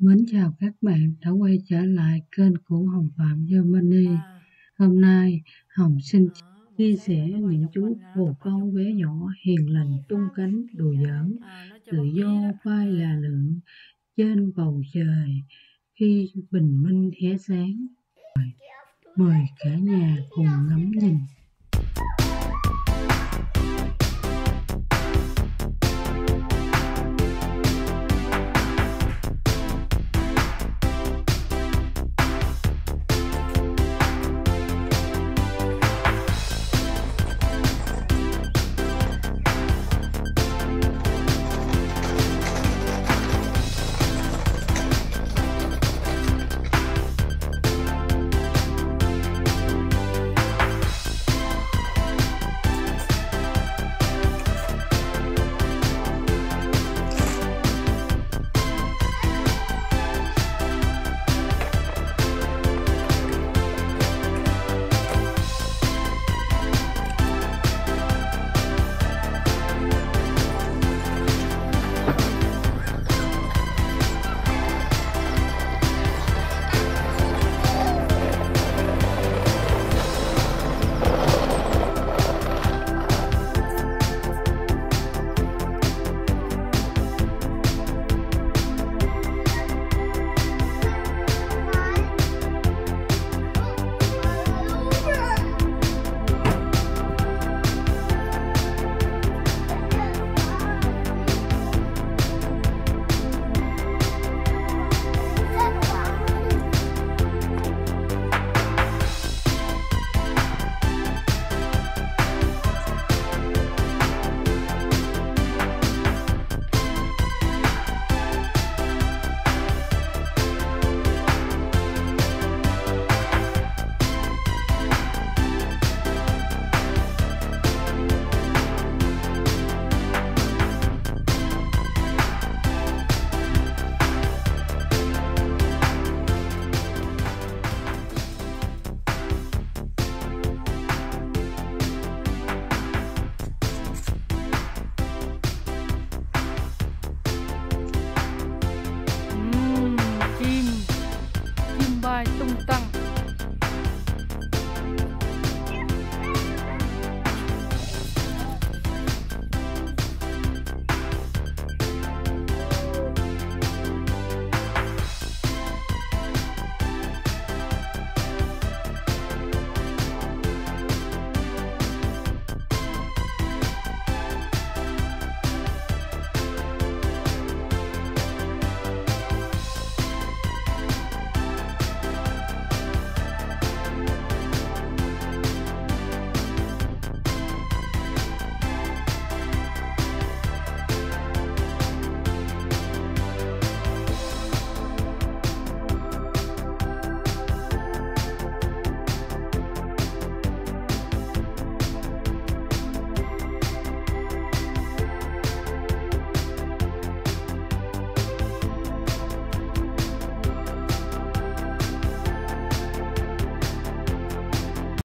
Mến chào các bạn đã quay trở lại kênh của Hồng Phạm Germany. Hôm nay Hồng xin chia sẻ những chú bồ câu bé nhỏ hiền lành tung cánh đùa giỡn, tự do phai là lượng trên bầu trời khi bình minh hé sáng. Mời cả nhà cùng ngắm nhìn.